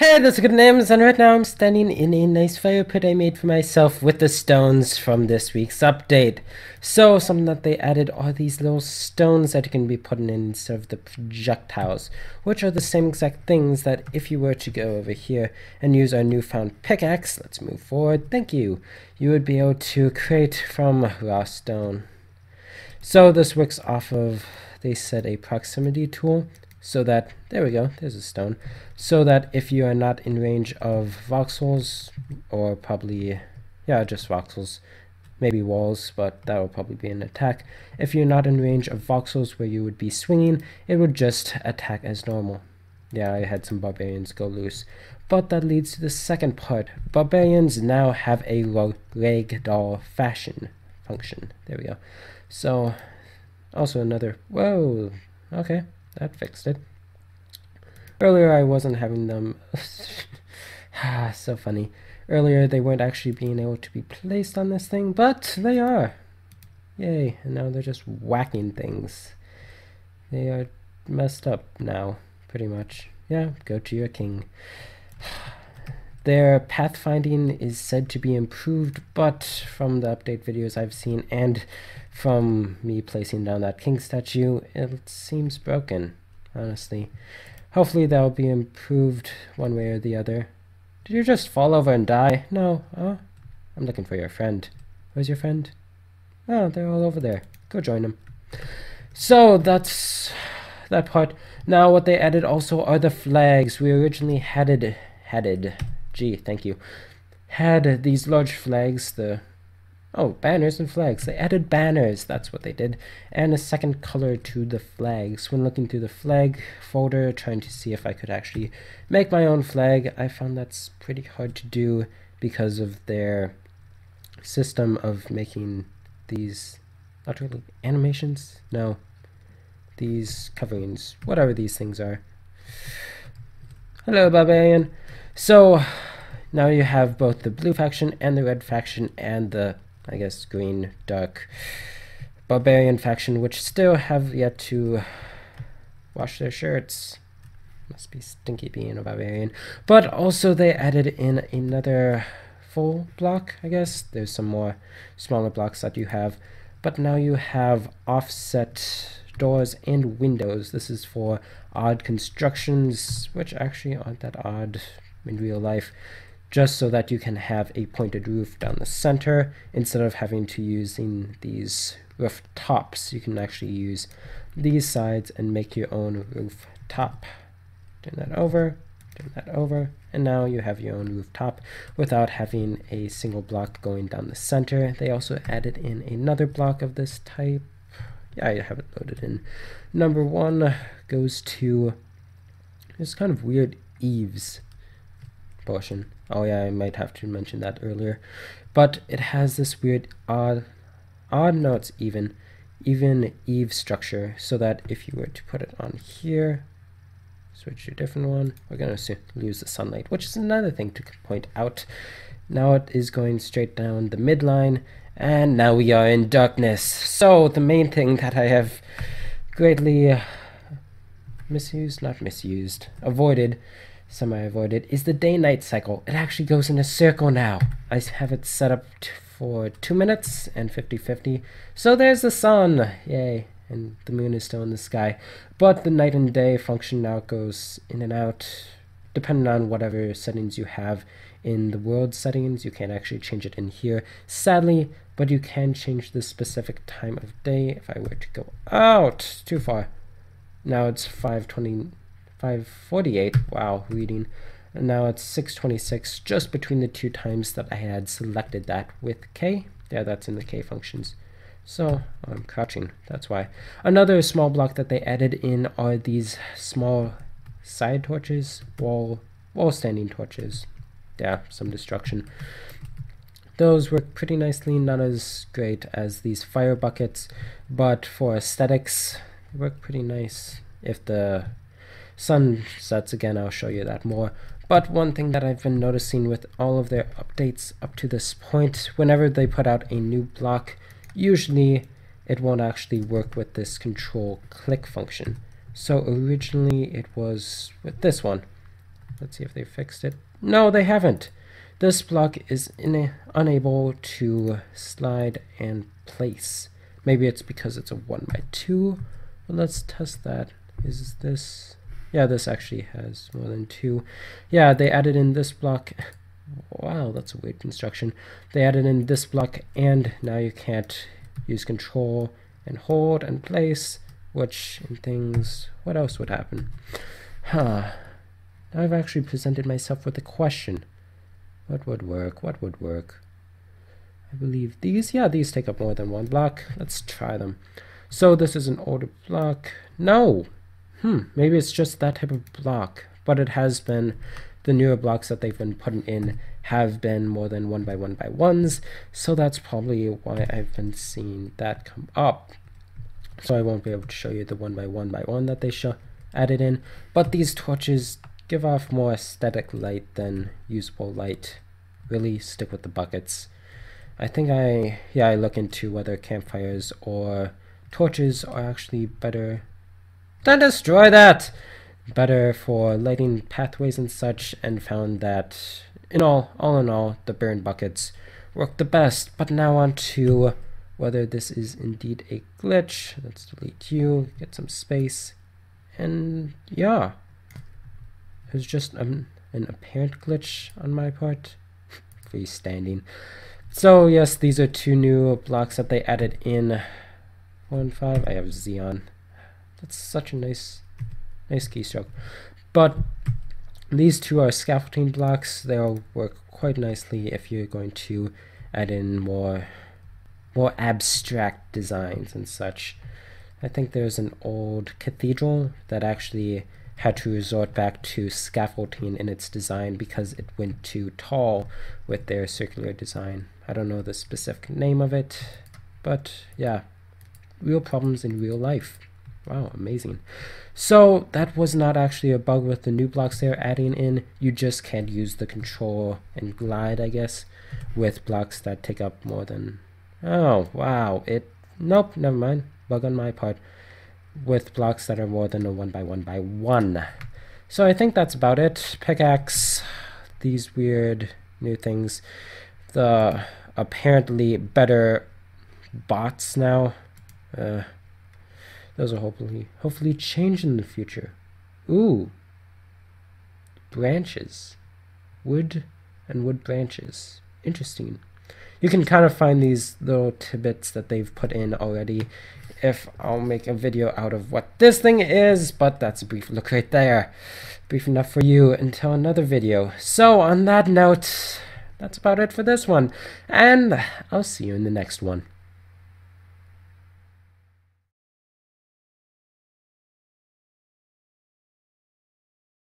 Hey, that's a good names, and right now I'm standing in a nice fire pit I made for myself with the stones from this week's update. So, something that they added are these little stones that you can be putting in instead of the projectiles, which are the same exact things that if you were to go over here and use our newfound pickaxe, let's move forward, thank you, you would be able to create from raw stone. So this works off of, they said, a proximity tool, so that, there we go, there's a stone, so that if you are not in range of voxels, or probably, yeah, just voxels, maybe walls, but that would probably be an attack. If you're not in range of voxels where you would be swinging, it would just attack as normal. Yeah, I had some barbarians go loose. But that leads to the second part. Barbarians now have a ragdoll fashion function. There we go. So, also another, whoa, okay. That fixed it. Earlier I wasn't having them. ah, so funny. Earlier they weren't actually being able to be placed on this thing, but they are. Yay, and now they're just whacking things. They are messed up now, pretty much. Yeah, go to your king. Their pathfinding is said to be improved, but from the update videos I've seen and from me placing down that king statue, it seems broken, honestly. Hopefully that'll be improved one way or the other. Did you just fall over and die? No. Oh, I'm looking for your friend. Where's your friend? Oh, they're all over there. Go join them. So that's that part. Now what they added also are the flags. We originally headed headed Gee, thank you. Had these large flags, the Oh, banners and flags. They added banners, that's what they did, and a second color to the flags. When looking through the flag folder, trying to see if I could actually make my own flag, I found that's pretty hard to do because of their system of making these, not really animations, no, these coverings, whatever these things are. Hello, Barbarian. So, now you have both the blue faction and the red faction and the, I guess, green, dark barbarian faction, which still have yet to wash their shirts. Must be stinky being a barbarian. But also they added in another full block, I guess. There's some more smaller blocks that you have. But now you have offset doors and windows. This is for odd constructions, which actually aren't that odd in real life just so that you can have a pointed roof down the center instead of having to using these roof tops. You can actually use these sides and make your own roof top. Turn that over turn that over and now you have your own rooftop without having a single block going down the center. They also added in another block of this type. Yeah I have it loaded in. Number one goes to this kind of weird eaves portion. Oh yeah, I might have to mention that earlier. But it has this weird odd, odd notes even, even Eve structure so that if you were to put it on here, switch to a different one, we're going to lose the sunlight, which is another thing to point out. Now it is going straight down the midline, and now we are in darkness. So the main thing that I have greatly misused, not misused, avoided semi-avoided is the day-night cycle. It actually goes in a circle now. I have it set up for 2 minutes and 50-50. So there's the sun, yay, and the moon is still in the sky. But the night and day function now goes in and out, depending on whatever settings you have in the world settings. You can't actually change it in here, sadly, but you can change the specific time of day if I were to go out too far. Now it's 520 548, wow, reading. And now it's 626, just between the two times that I had selected that with K. There, that's in the K functions. So I'm crouching, that's why. Another small block that they added in are these small side torches, wall, wall standing torches. Yeah, some destruction. Those work pretty nicely, not as great as these fire buckets, but for aesthetics, work pretty nice if the sun sets again, I'll show you that more. But one thing that I've been noticing with all of their updates up to this point, whenever they put out a new block, usually it won't actually work with this control click function. So originally it was with this one. Let's see if they fixed it. No, they haven't. This block is unable to slide and place. Maybe it's because it's a 1 by 2 but let's test that. Is this... Yeah, this actually has more than two. Yeah, they added in this block. Wow, that's a weird construction. They added in this block, and now you can't use control and hold and place, which in things... What else would happen? Huh. Now I've actually presented myself with a question. What would work? What would work? I believe these, yeah, these take up more than one block. Let's try them. So this is an older block. No! Hmm, maybe it's just that type of block. But it has been, the newer blocks that they've been putting in have been more than one by one by ones. So that's probably why I've been seeing that come up. So I won't be able to show you the one by one by one that they show added in. But these torches give off more aesthetic light than usable light. Really stick with the buckets. I think I, yeah, I look into whether campfires or torches are actually better. Don't destroy that! Better for lighting pathways and such, and found that, in all, all in all, the burn buckets work the best. But now on to whether this is indeed a glitch. Let's delete you, get some space, and yeah. It was just um, an apparent glitch on my part. Freestanding. So yes, these are two new blocks that they added in one five. I have Xeon. That's such a nice, nice keystroke. But these two are scaffolding blocks. They'll work quite nicely if you're going to add in more, more abstract designs and such. I think there's an old cathedral that actually had to resort back to scaffolding in its design because it went too tall with their circular design. I don't know the specific name of it, but yeah, real problems in real life. Wow, amazing. So that was not actually a bug with the new blocks they're adding in. You just can't use the control and glide, I guess, with blocks that take up more than... Oh, wow. It... Nope, never mind. Bug on my part. With blocks that are more than a 1 by 1 by 1 So I think that's about it. Pickaxe, these weird new things. The apparently better bots now uh, those will hopefully hopefully change in the future. Ooh, branches, wood and wood branches. Interesting. You can kind of find these little tidbits that they've put in already if I'll make a video out of what this thing is, but that's a brief look right there. Brief enough for you until another video. So on that note, that's about it for this one, and I'll see you in the next one.